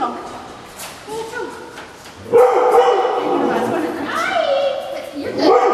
Hey, Tom. Hey, Tom. You're good.